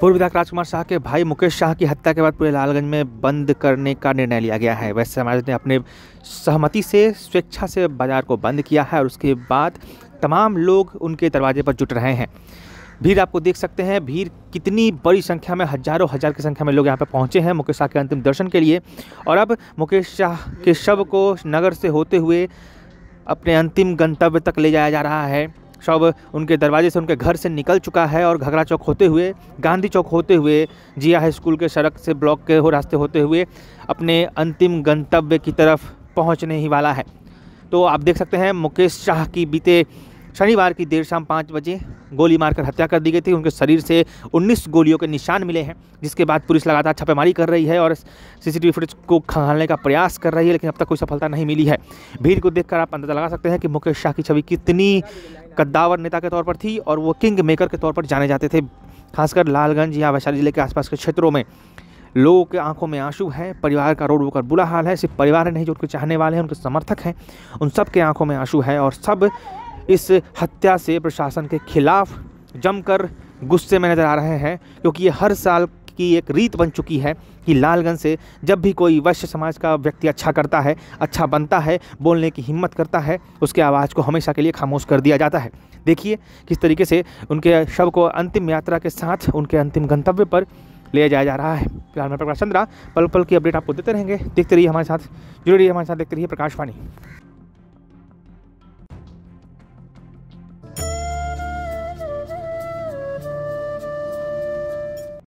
पूर्व विधायक राजकुमार शाह के भाई मुकेश शाह की हत्या के बाद पूरे लालगंज में बंद करने का निर्णय लिया गया है। वैसे समाज ने अपने सहमति से स्वेच्छा से बाज़ार को बंद किया है और उसके बाद तमाम लोग उनके दरवाजे पर जुट रहे हैं। भीड़ आपको देख सकते हैं, भीड़ कितनी बड़ी संख्या में, हज़ारों, हज़ार की संख्या में लोग यहाँ पर पहुँचे हैं मुकेश शाह के अंतिम दर्शन के लिए। और अब मुकेश शाह के शव को नगर से होते हुए अपने अंतिम गंतव्य तक ले जाया जा रहा है। शव उनके दरवाजे से उनके घर से निकल चुका है और घगरा चौक होते हुए, गांधी चौक होते हुए, जिया हाई स्कूल के सड़क से ब्लॉक के हो रास्ते होते हुए अपने अंतिम गंतव्य की तरफ़ पहुँचने ही वाला है। तो आप देख सकते हैं, मुकेश शाह की बीते शनिवार की देर शाम पाँच बजे गोली मारकर हत्या कर दी गई थी। उनके शरीर से 19 गोलियों के निशान मिले हैं, जिसके बाद पुलिस लगातार छापेमारी कर रही है और सीसीटीवी फुटेज को खंगालने का प्रयास कर रही है, लेकिन अब तक कोई सफलता नहीं मिली है। भीड़ को देखकर आप अंदाज़ा लगा सकते हैं कि मुकेश शाह की छवि कितनी कद्दावर नेता के तौर पर थी और वो किंग मेकर के तौर पर जाने जाते थे, खासकर लालगंज या वैशाली ज़िले के आसपास के क्षेत्रों में। लोगों के आँखों में आँसू है, परिवार का रोड रोकर बुरा हाल है, सिर्फ़ परिवार नहीं, जो उनके चाहने वाले हैं, उनके समर्थक हैं, उन सब के आँखों में आँसू है और सब इस हत्या से प्रशासन के खिलाफ जमकर गुस्से में नज़र आ रहे हैं, क्योंकि ये हर साल की एक रीत बन चुकी है कि लालगंज से जब भी कोई वैश्य समाज का व्यक्ति अच्छा करता है अच्छा बनता है, बोलने की हिम्मत करता है, उसके आवाज़ को हमेशा के लिए खामोश कर दिया जाता है। देखिए किस तरीके से उनके शव को अंतिम यात्रा के साथ उनके अंतिम गंतव्य पर ले जाया जा रहा है। फ़िलहाल मैं प्रकाश चंद्रा, पल पल की अपडेट आपको देते रहेंगे। देखते रहिए हमारे साथ, जुड़े रहिए हमारे साथ, देखते रहिए प्रकाशवाणी